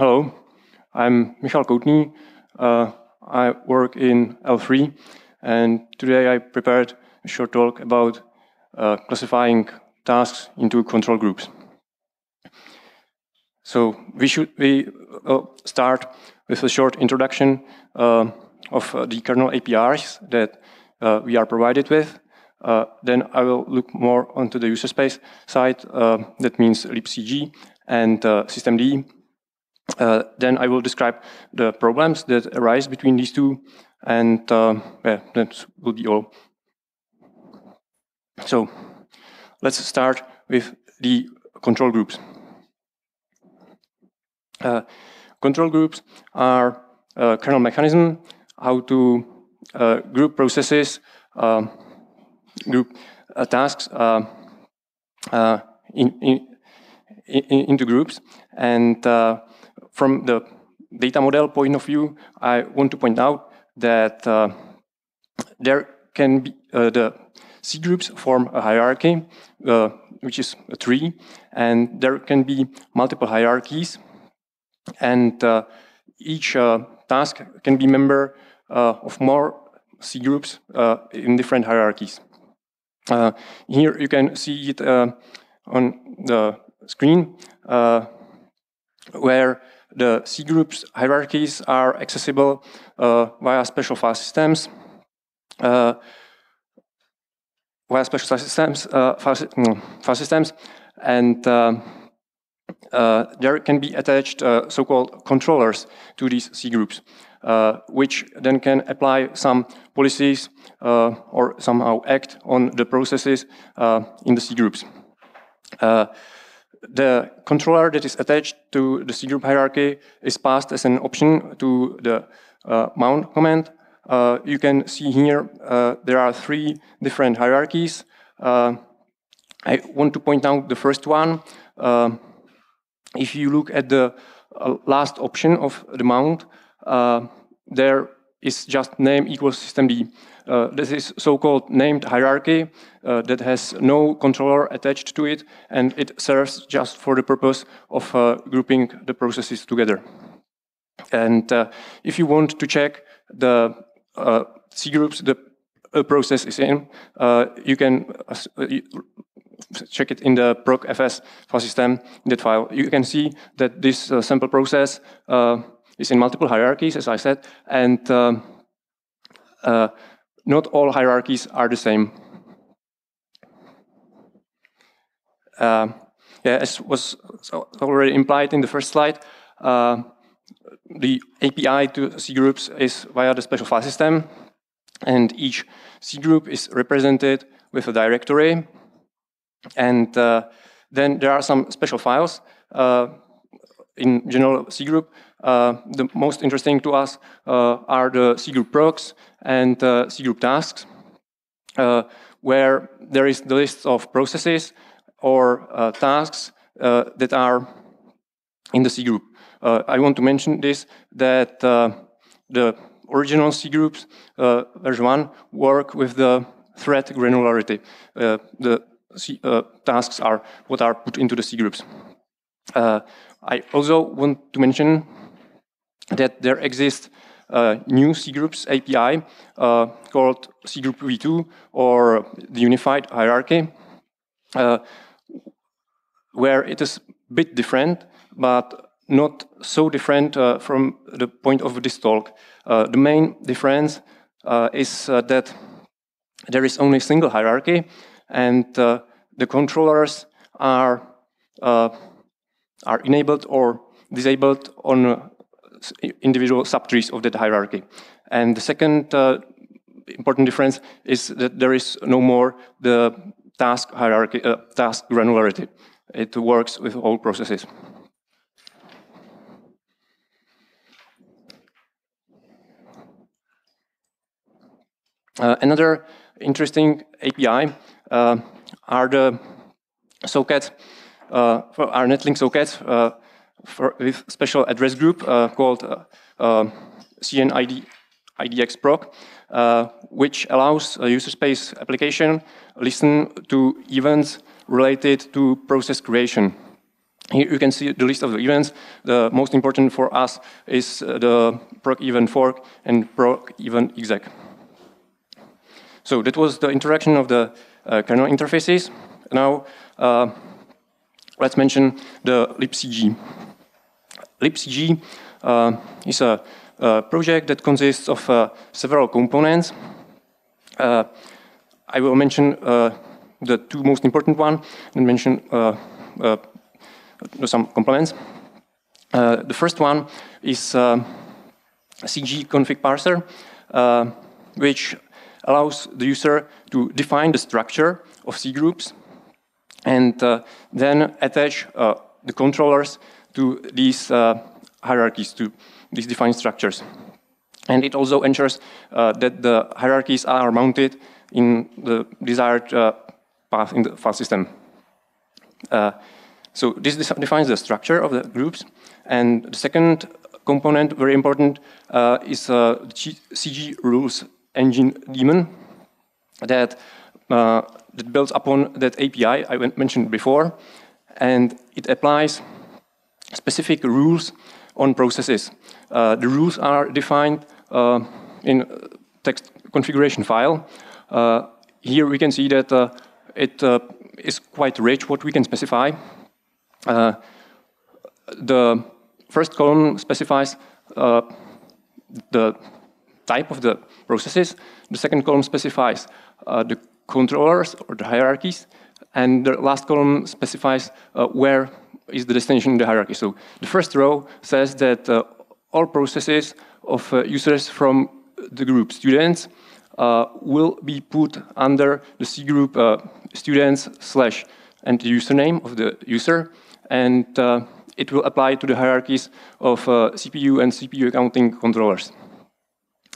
hello, I'm Michal Koutný. Uh, I work in L3, and today I prepared a short talk about uh, classifying tasks into control groups. So we should we uh, start with a short introduction uh, of uh, the kernel APIs that uh, we are provided with. Then I will look more onto the user space side. that means libcg and systemd. Then I will describe the problems that arise between these two, and yeah, that will be all. So let's start with the control groups. Uh, control groups are a kernel mechanism how to uh, group processes, um, group uh, tasks uh, uh, in, in, in, into groups. And uh, from the data model point of view, I want to point out that there can be the C groups form a hierarchy, uh, which is a tree, and there can be multiple hierarchies, and uh, each uh, task can be member uh, of more C groups uh, in different hierarchies. Uh, here you can see it on the screen, where the C groups hierarchies are accessible via special file systems via special systems, uh, file, mm, file, systems, and uh, uh, there can be attached uh, so-called controllers to these C groups, uh, which then can apply some policies uh, or somehow act on the processes in the C groups. The controller that is attached to the C group hierarchy is passed as an option to the mount command, uh, you can see here uh, there are three different hierarchies. Uh, I want to point out the first one. if you look at the last option of the mount, there is just name equals systemd. Uh, this is so-called named hierarchy uh, that has no controller attached to it, and it serves just for the purpose of uh, grouping the processes together. And if you want to check the uh, C groups the process is in, uh, you can uh, check it in the procfs file system, that file. You can see that this sample process is in multiple hierarchies, as I said, and um, not all hierarchies are the same. Uh, yeah, as was already implied in the first slide, uh, the API to C groups is via the special file system, and each C group is represented with a directory. And uh, then there are some special files uh, in general C group. Uh, the most interesting to us uh, are the C group procs and uh, C group tasks, uh, where there is the list of processes or tasks that are in the C group. Uh, I want to mention this, that uh, the original C groups, uh, version 1, work with the thread granularity. the C, tasks are what are put into the C groups. I also want to mention that there exists uh, new C groups API uh, called C group v2 or the unified hierarchy, uh, where it is a bit different, but not so different uh, from the point of this talk. Uh, the main difference uh, is that there is only a single hierarchy and the controllers are, are enabled or disabled on individual subtrees of that hierarchy. And the second important difference is that there is no more the task hierarchy, task granularity. It works with all processes. Uh, another interesting API uh, are the sockets, uh, our netlink sockets uh, for, with special address group uh, called uh, CNID IDX proc, which allows a user space application listen to events related to process creation. Here you can see the list of the events. The most important for us is uh, the proc event fork and proc event exec. So that was the interaction of the uh, kernel interfaces. Now uh, let's mention the libcg. Libcg uh, is a, a, project that consists of uh, several components. Uh, I will mention the two most important one and mention some complements. the first one is CG config parser, which allows the user to define the structure of C groups and uh, then attach uh, the controllers to these uh, hierarchies, to these defined structures. And it also ensures uh, that the hierarchies are mounted in the desired uh, path in the file system. Uh, so this defines the structure of the groups. And the second component, very important, is the CG rules engine daemon that, uh, that builds upon that API I mentioned before, and it applies specific rules on processes. Uh, the rules are defined uh, in text configuration file. Uh, here we can see that uh, it uh, is quite rich what we can specify. the first column specifies the type of the processes. The second column specifies uh, the controllers or the hierarchies. And the last column specifies uh, where is the destination in the hierarchy. So the first row says that uh, all processes of uh, users from the group students uh, will be put under the C group uh, students slash and the username of the user. And it will apply to the hierarchies of CPU and CPU accounting controllers.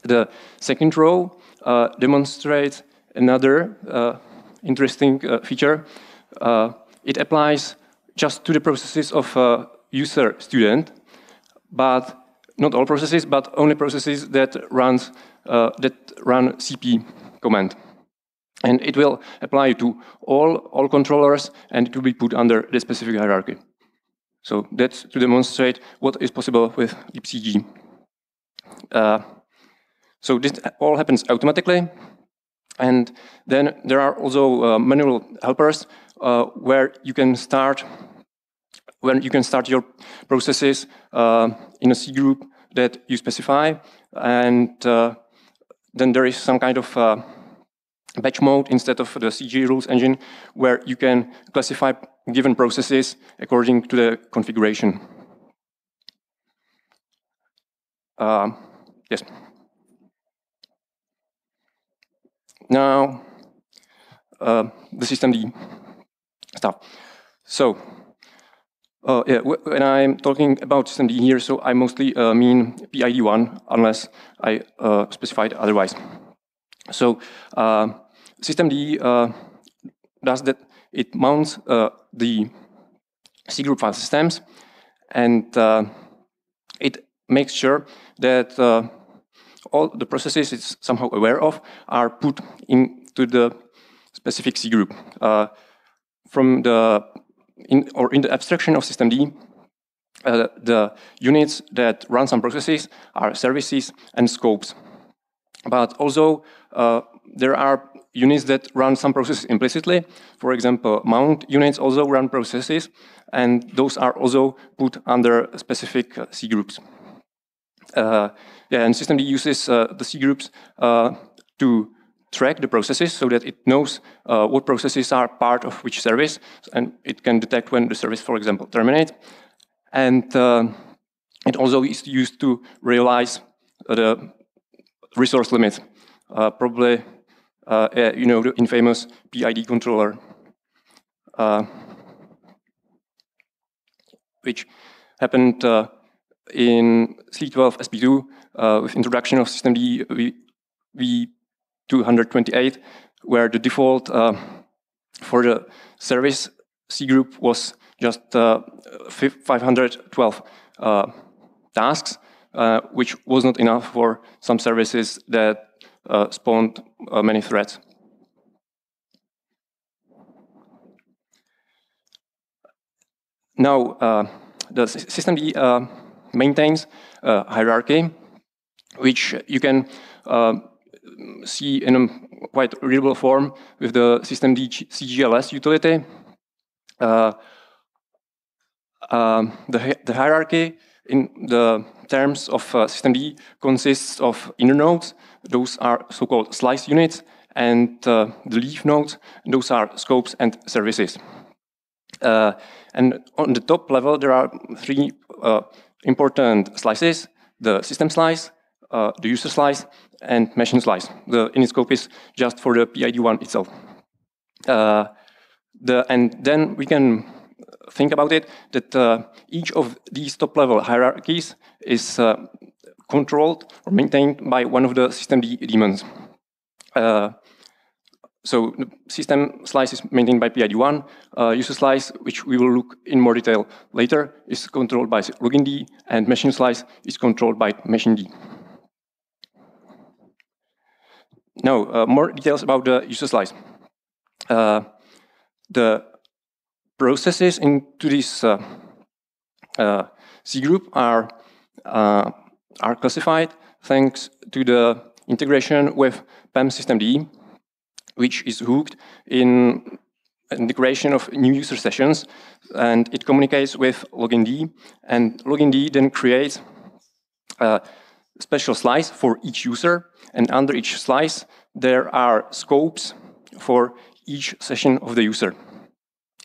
The second row uh, demonstrates another uh, interesting uh, feature. Uh, it applies just to the processes of uh, user student, but not all processes, but only processes that runs uh, that run CP command. And it will apply to all, all controllers and it will be put under the specific hierarchy. So that's to demonstrate what is possible with libcg. Uh, so this all happens automatically. And then there are also uh, manual helpers uh, where you can start when you can start your processes uh, in a C group that you specify. And uh, then there is some kind of uh, batch mode instead of the CG rules engine where you can classify given processes according to the configuration. Uh, yes. Now, uh, the systemd stuff. So, uh, yeah, when I'm talking about systemd here, so I mostly uh, mean PID1, unless I uh, specified otherwise. So, uh, systemd uh, does that, it mounts the C group file systems, and it makes sure that all the processes it's somehow aware of are put into the specific C group. Uh, from the, in, or in the abstraction of systemd, uh, the units that run some processes are services and scopes. But also, uh, there are units that run some processes implicitly. For example, mount units also run processes, and those are also put under specific uh, C groups. Uh, yeah, and systemd uses uh, the C groups uh, to track the processes so that it knows uh, what processes are part of which service, and it can detect when the service, for example, terminate. And uh, it also is used to realize the resource limit. Uh, probably, you know, the infamous PID controller, which happened in C12 SP2 uh, with introduction of systemd v, v228, where the default uh, for the service C group was just uh, 512 uh, tasks, uh, which was not enough for some services that uh, spawned many threads. now, the systemd maintains a hierarchy, which you can uh, see in a quite readable form with the systemd CGLS utility. Uh, um, the, the, hierarchy in the terms of uh, systemd consists of inner nodes. Those are so-called slice units, and uh, the leaf nodes. Those are scopes and services. Uh, and on the top level, there are three uh, important slices, the system slice, uh, the user slice, and machine slice. The init scope is just for the PID1 itself. Uh, the, and then we can think about it that uh, each of these top-level hierarchies is uh, controlled or maintained by one of the systemd daemons. So the system slice is maintained by PID1. Uh, user slice, which we will look in more detail later, is controlled by login and machine slice is controlled by machine D. Now, uh, more details about the user slice. Uh, the processes into this uh, uh, C group are, uh, are classified thanks to the integration with PAM systemd which is hooked in integration of new user sessions, and it communicates with login D. and login D then creates a special slice for each user, and under each slice, there are scopes for each session of the user.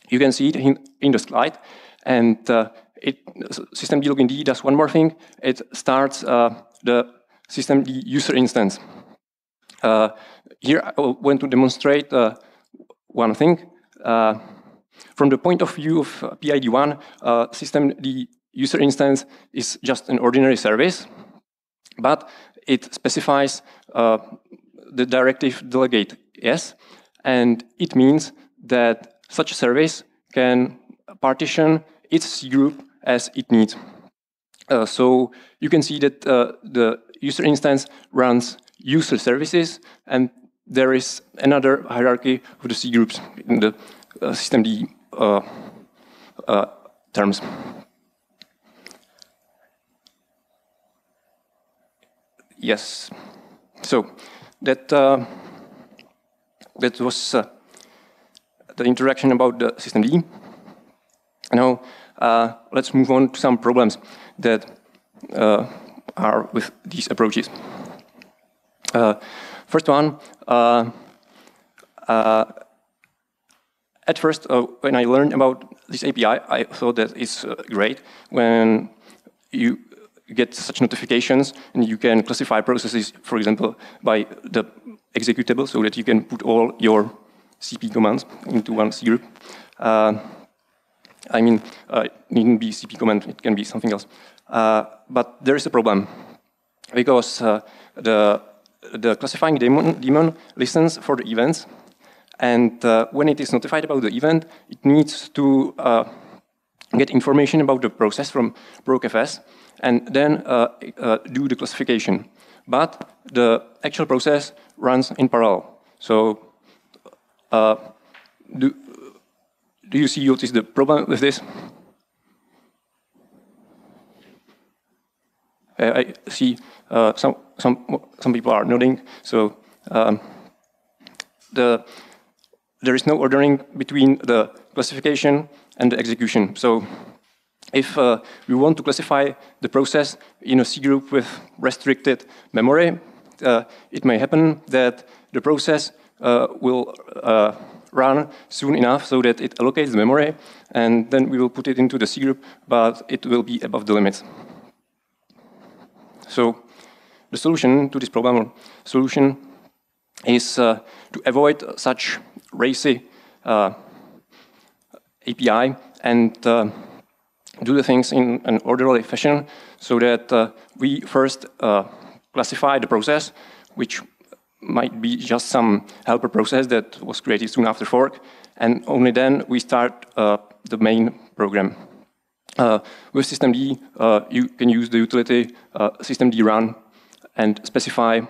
You can see it in, in the slide, and uh, it, systemd login D does one more thing. It starts uh, the systemd user instance. Uh, here I want to demonstrate uh, one thing. Uh, from the point of view of uh, PID1 uh, system, the user instance is just an ordinary service, but it specifies the directive delegate yes, and it means that such a service can partition its group as it needs. Uh, so you can see that uh, the user instance runs user services, and there is another hierarchy of the C groups in the uh, systemd uh, uh, terms. Yes. So that uh, that was uh, the interaction about the systemd. Now uh, let's move on to some problems that are with these approaches. Uh, first one, uh, uh, at first, when I learned about this API, I thought that it's great when you get such notifications and you can classify processes, for example, by the executable so that you can put all your CP commands into one C group. Uh, I mean, uh, it needn't be CP command, it can be something else. Uh, but there is a problem because the the classifying daemon, daemon listens for the events, and uh, when it is notified about the event, it needs to uh, get information about the process from procfs, and then uh, uh, do the classification. But the actual process runs in parallel. So, uh, do, do you see what is the problem with this? I see uh, some some some people are nodding. So um, the there is no ordering between the classification and the execution. So if uh, we want to classify the process in a C group with restricted memory, uh, it may happen that the process uh, will uh, run soon enough so that it allocates the memory, and then we will put it into the C group, but it will be above the limits. So the solution to this problem solution is uh, to avoid such racy uh, API and uh, do the things in an orderly fashion so that uh, we first uh, classify the process, which might be just some helper process that was created soon after fork, and only then we start uh, the main program. Uh, with systemd, uh, you can use the utility uh, systemd run and specify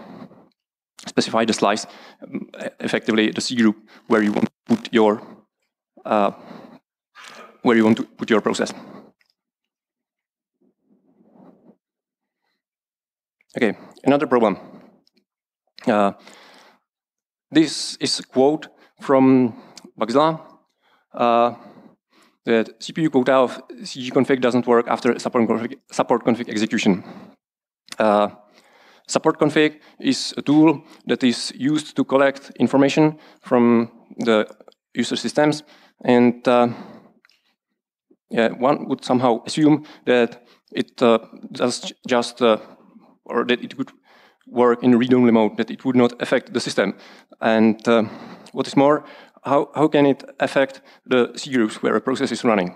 specify the slice, um, effectively the C group where you want to put your uh, where you want to put your process. Okay, another problem. Uh, this is a quote from Bugzilla uh, that CPU quota of cgconfig doesn't work after support config, support config execution. Uh, support config is a tool that is used to collect information from the user systems and uh, yeah, one would somehow assume that it uh, does just, uh, or that it could work in read-only mode, that it would not affect the system. And uh, what is more, how, how can it affect the C groups where a process is running?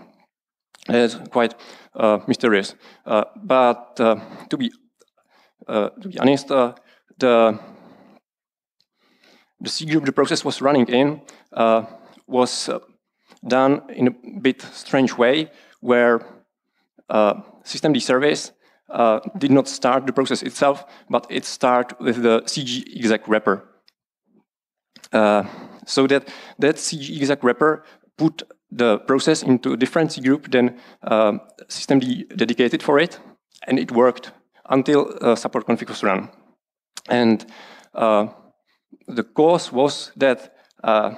It's quite uh, mysterious. Uh, but uh, to be to be honest, the the C group the process was running in was done in a bit strange way, where uh, systemd service uh, did not start the process itself, but it started with the CG exec wrapper. Uh, so that that exec wrapper put the process into a different C group than uh, systemd dedicated for it, and it worked until uh, support config was run. And uh, the cause was that uh,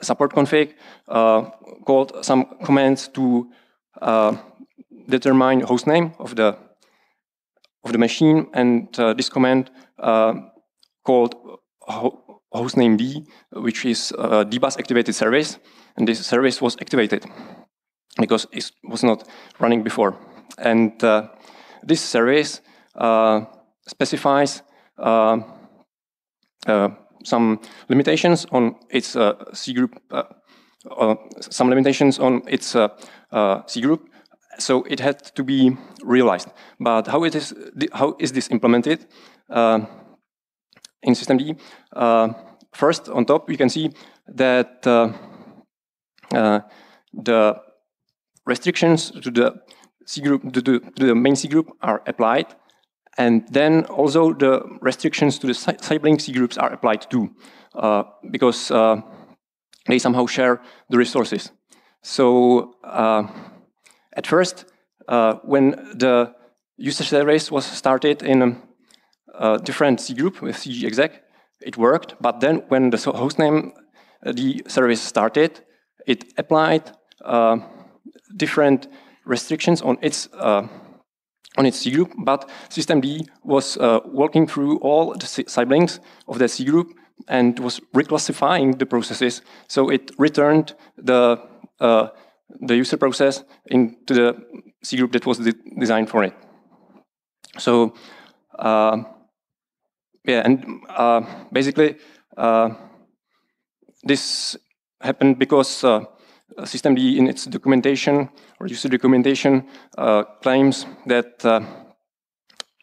support config uh, called some commands to determine host name of the of the machine, and this command called hostname d, which is a dbus activated service, and this service was activated because it was not running before, and uh, this service uh, specifies some limitations on its uh, C group, uh, uh, some limitations on its C group. So it had to be realized. But how it is, how is this implemented in systemd? first, on top, we can see that the restrictions to the C group, to the, to the main C group are applied, and then also the restrictions to the sibling C groups are applied too, uh, because uh, they somehow share the resources. So uh, at first, uh, when the user service was started in a, different C group with CG exec, it worked. But then when the hostname uh, the service started, it applied uh, different restrictions on its on its C group, but systemd was uh, walking through all the siblings of that C group and was reclassifying the processes. So it returned the uh, the user process into the C group that was de designed for it. So uh, yeah, and uh, basically uh, this happened because uh, systemd in its documentation or user documentation uh, claims that uh,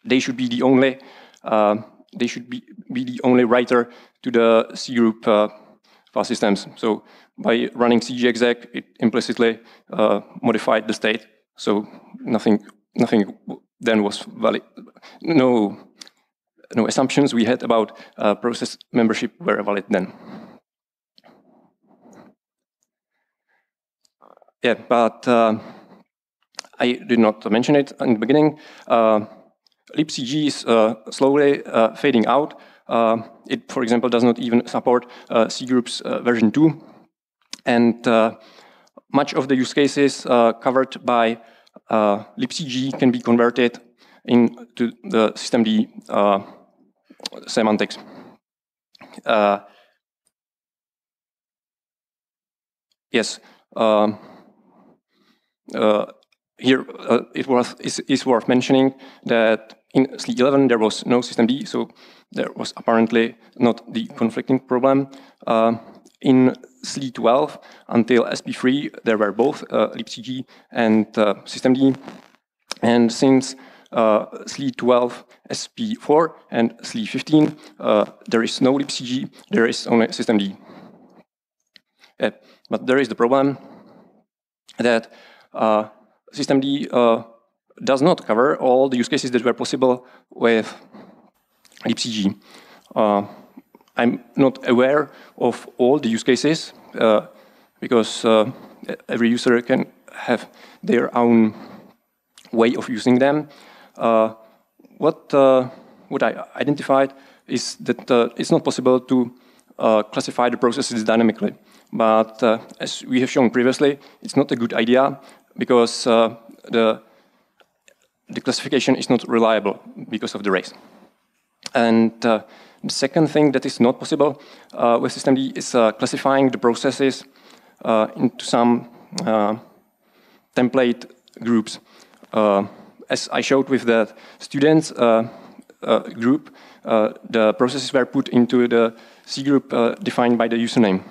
they should be the only uh, they should be, be the only writer to the C group file systems. So by running cgexec, it implicitly modified the state. So nothing nothing then was valid. No no assumptions we had about uh, process membership were valid then. Yeah, but uh, I did not mention it in the beginning. Uh, libcg is uh, slowly uh, fading out. Uh, it, for example, does not even support uh, C groups version 2. And much of the use cases covered by libcg can be converted into the systemd semantics. yes. Um, uh, here uh, it was is, is worth mentioning that in SLE 11 there was no systemd, so there was apparently not the conflicting problem. Uh, in SLE 12 until SP3 there were both uh, libcg and uh, systemd, and since uh, SLE 12 SP4 and SLE 15 uh, there is no libcg, there is only systemd. but there is the problem that uh, systemd uh, does not cover all the use cases that were possible with libcg. Uh, I'm not aware of all the use cases because every user can have their own way of using them. Uh, what, uh, what I identified is that uh, it's not possible to uh, classify the processes dynamically. But uh, as we have shown previously, it's not a good idea because uh, the, the classification is not reliable because of the race. And the second thing that is not possible with systemd is classifying the processes into some template groups. Uh, as I showed with the students uh, uh, group, the processes were put into the C group defined by the username.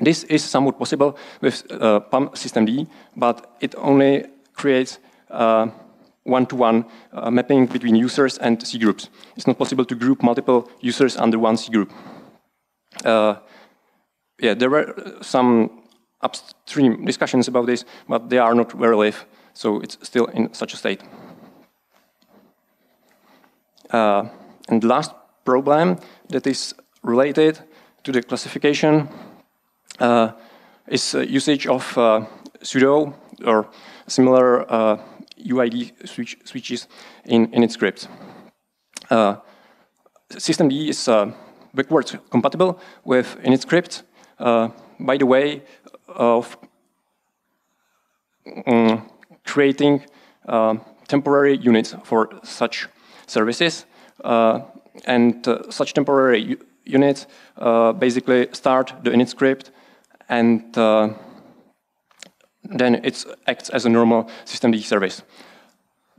This is somewhat possible with PAM systemd, but it only creates one-to-one -one, uh, mapping between users and C groups. It's not possible to group multiple users under one C group. Uh, yeah, there were some upstream discussions about this, but they are not very live, so it's still in such a state. Uh, and the last problem that is related to the classification uh, is uh, usage of uh, sudo or similar UID uh, switch switches in, in its scripts. Uh, systemd is backwards compatible with init scripts. by the way, of um, creating uh, temporary units for such services. Uh, and uh, such temporary units uh, basically start the init script and uh, then it acts as a normal systemd service.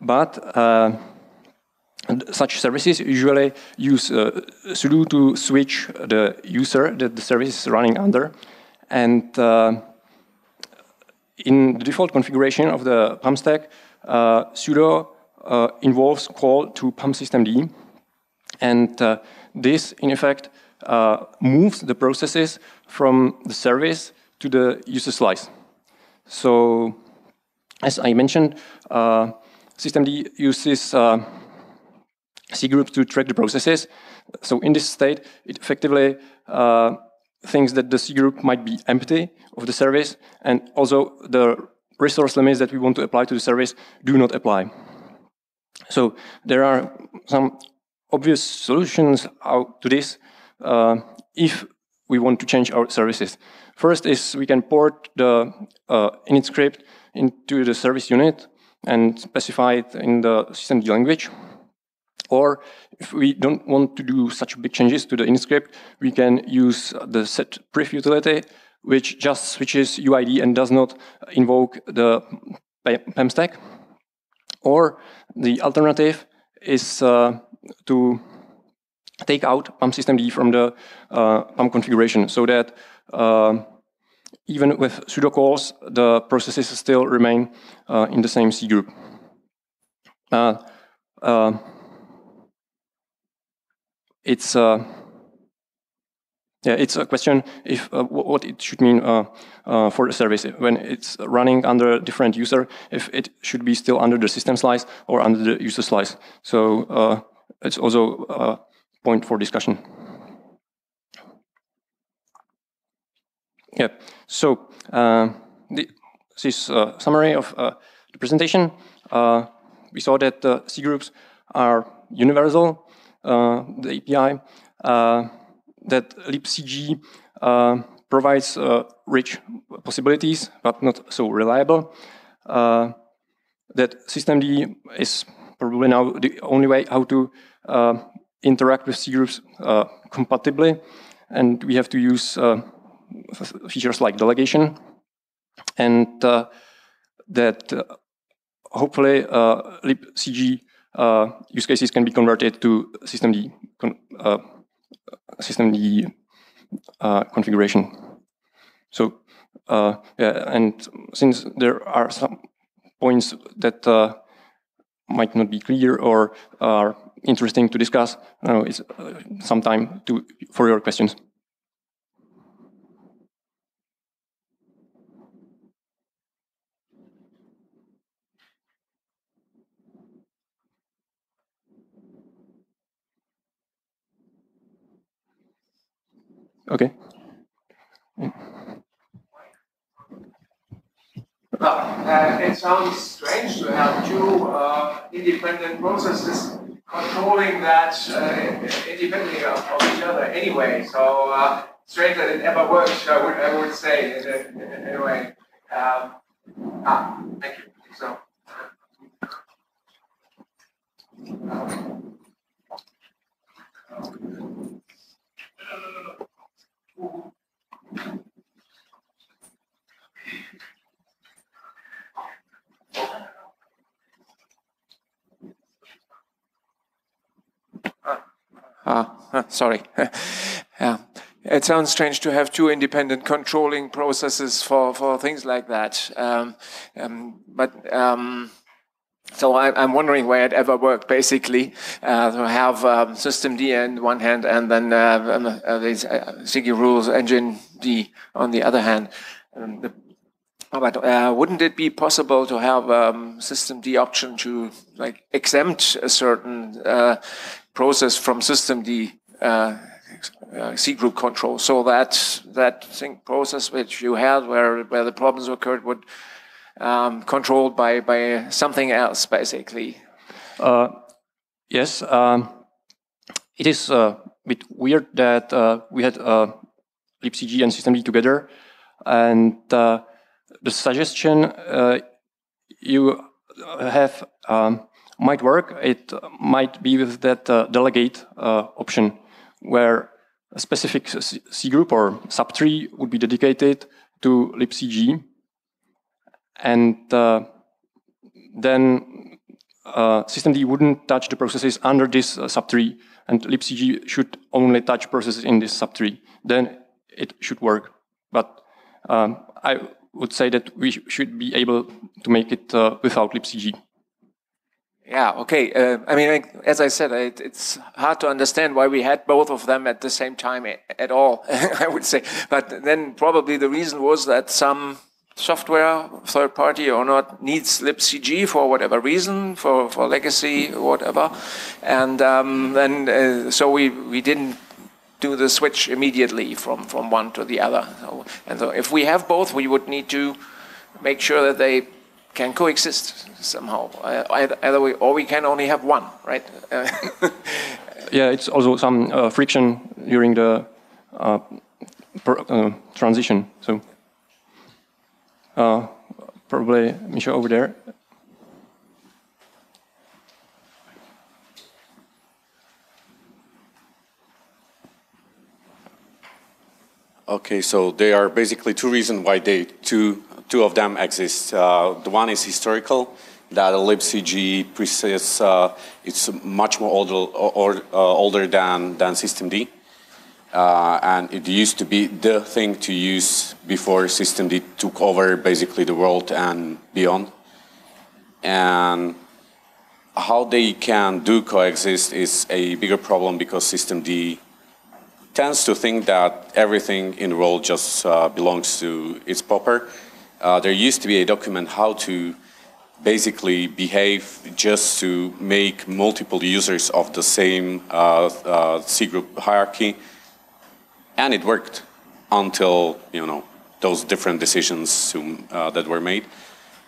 But uh, such services usually use sudo to switch the user that the service is running under and uh, in the default configuration of the PAM stack, uh, sudo uh, involves call to PAM systemd. And uh, this, in effect, uh, moves the processes from the service to the user slice. So, as I mentioned, uh, systemd uses C groups to track the processes. So in this state, it effectively thinks that the C group might be empty of the service, and also the resource limits that we want to apply to the service do not apply. So there are some obvious solutions out to this uh, if we want to change our services. First is we can port the uh, init script into the service unit and specify it in the systemd language. Or if we don't want to do such big changes to the init script, we can use the set pref utility, which just switches UID and does not invoke the PAM stack. Or the alternative is uh, to take out PAM systemd from the uh, PAM configuration so that uh, even with sudo calls, the processes still remain uh, in the same C group. Uh, uh, it's uh, yeah, it's a question if uh, what it should mean uh, uh, for the service when it's running under a different user, if it should be still under the system slice or under the user slice. So uh, it's also a point for discussion. Yeah, so uh, the, this is a summary of the presentation. we saw that C groups are universal uh, the API, uh, that libcg uh, provides rich possibilities, but not so reliable. that systemd is probably now the only way how to interact with C groups compatibly, and we have to use features like delegation, and that hopefully uh, libcg uh, use cases can be converted to systemd con uh, uh, configuration. So uh, yeah, and since there are some points that uh, might not be clear or are interesting to discuss, know, it's uh, some time to for your questions. Okay. Uh, it sounds strange to have two uh, independent processes controlling that uh, independently of, of, each other anyway. So uh, strange that it ever worked, I would, I would say, in a, in a way. Um, ah, thank you. So. Ah, sorry. yeah. It sounds strange to have two independent controlling processes for, for things like that. Um, um, but um, so I, am wondering why it ever worked, basically, uh, to have um, systemd on one hand and then uh, um, uh, these uh, rules engine D on the other hand. Um, the, but uh, wouldn't it be possible to have um, systemd option to like exempt a certain uh, process from systemd? uh, C group control. So that that sync process which you had where where the problems occurred would um, controlled by by something else basically. Uh, yes, um, it is uh, a bit weird that uh, we had uh, libcg and systemd together, and uh, the suggestion you have um, might work. It might be with that delegate option where a specific C group or subtree would be dedicated to libcg. And uh, then uh, systemd wouldn't touch the processes under this uh, subtree, and libcg should only touch processes in this subtree. Then it should work. But um, I would say that we sh should be able to make it without libcg. Yeah, okay. Uh, I mean, as I said, it, it's hard to understand why we had both of them at the same time at all, I would say. But then probably the reason was that some software, third party or not, needs libcg for whatever reason, for, for legacy or whatever. And um, then, uh, so we, we didn't do the switch immediately from, from one to the other. So, and so if we have both, we would need to make sure that they can coexist somehow. Either way, or we can only have one, right? yeah, it's also some uh, friction during the uh, uh, transition. So uh, probably Misha over there. Okay, so there are basically two reasons why they two two of them exist. Uh, the one is historical, that libcg precedes uh, it's much more older, or, uh, older than, than systemd. Uh, and it used to be the thing to use before systemd took over basically the world and beyond. And how they can do coexist is a bigger problem because systemd tends to think that everything in the world just uh, belongs to its popper uh, there used to be a document how to basically behave just to make multiple users of the same uh, uh, C group hierarchy. And it worked until, you know, those different decisions uh, that were made.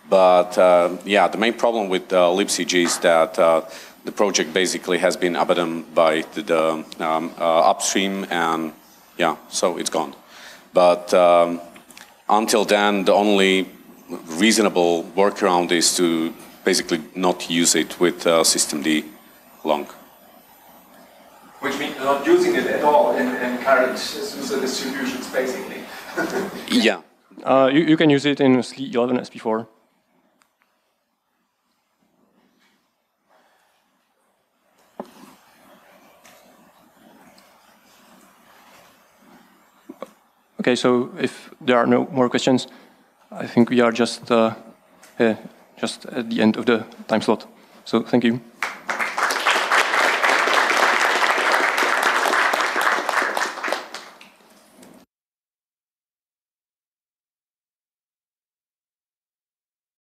But uh, yeah, the main problem with uh, libcg is that uh, the project basically has been abandoned by the, the um, upstream and yeah, so it's gone. But um, until then, the only reasonable workaround is to basically not use it with uh, systemd long. Which means not using it at all in, in current user distributions, basically. yeah. Uh, you, you, can use it in SLE 11 as before. Okay, so if there are no more questions, I think we are just uh, uh, just at the end of the time slot. So thank you.